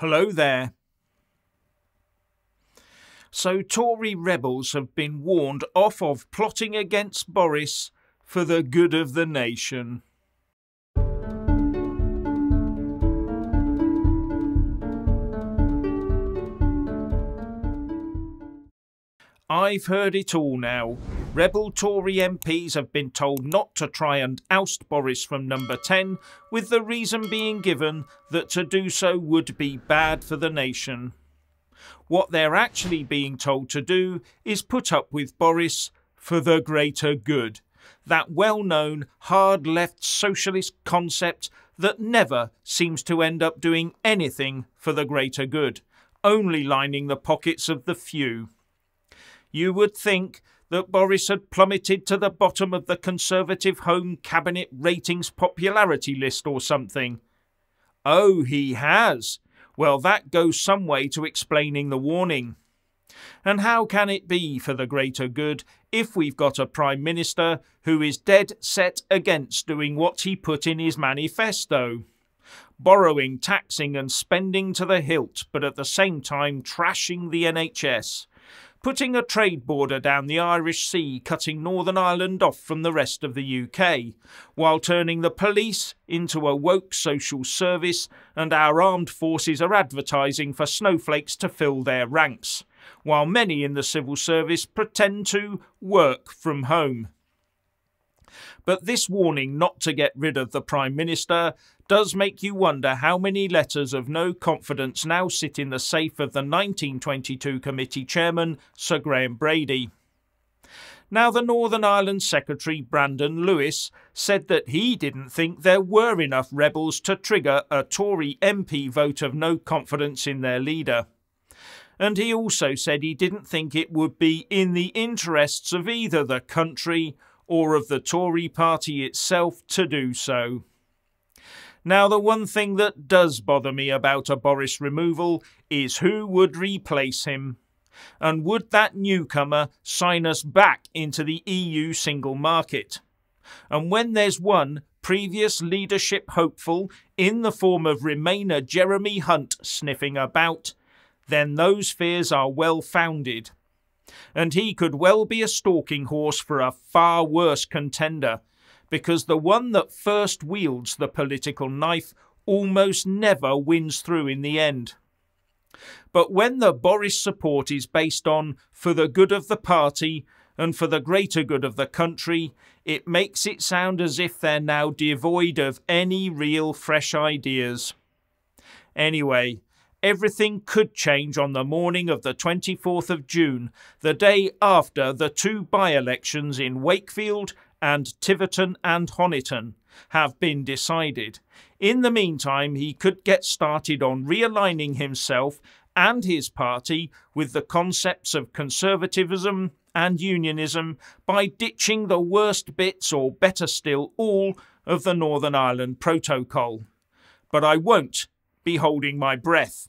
Hello there. So, Tory rebels have been warned off of plotting against Boris for the good of the nation. I've heard it all now. Rebel Tory MPs have been told not to try and oust Boris from number 10, with the reason being given that to do so would be bad for the nation. What they're actually being told to do is put up with Boris for the greater good. That well known hard left socialist concept that never seems to end up doing anything for the greater good, only lining the pockets of the few. You would think that Boris had plummeted to the bottom of the Conservative Home Cabinet ratings popularity list or something. Oh, he has. Well, that goes some way to explaining the warning. And how can it be for the greater good if we've got a Prime Minister who is dead set against doing what he put in his manifesto? Borrowing, taxing, and spending to the hilt, but at the same time trashing the NHS putting a trade border down the Irish Sea, cutting Northern Ireland off from the rest of the UK, while turning the police into a woke social service, and our armed forces are advertising for snowflakes to fill their ranks, while many in the civil service pretend to work from home. But this warning not to get rid of the Prime Minister does make you wonder how many letters of no confidence now sit in the safe of the 1922 committee chairman, Sir Graham Brady. Now, the Northern Ireland Secretary, Brandon Lewis, said that he didn't think there were enough rebels to trigger a Tory MP vote of no confidence in their leader. And he also said he didn't think it would be in the interests of either the country or of the Tory party itself to do so. Now, the one thing that does bother me about a Boris removal is who would replace him. And would that newcomer sign us back into the EU single market? And when there's one previous leadership hopeful in the form of Remainer Jeremy Hunt sniffing about, then those fears are well founded. And he could well be a stalking horse for a far worse contender because the one that first wields the political knife almost never wins through in the end. But when the Boris support is based on for the good of the party and for the greater good of the country, it makes it sound as if they're now devoid of any real fresh ideas. Anyway, everything could change on the morning of the 24th of June, the day after the two by elections in Wakefield and Tiverton and Honiton have been decided. In the meantime, he could get started on realigning himself and his party with the concepts of conservatism and unionism by ditching the worst bits, or better still, all of the Northern Ireland Protocol. But I won't be holding my breath.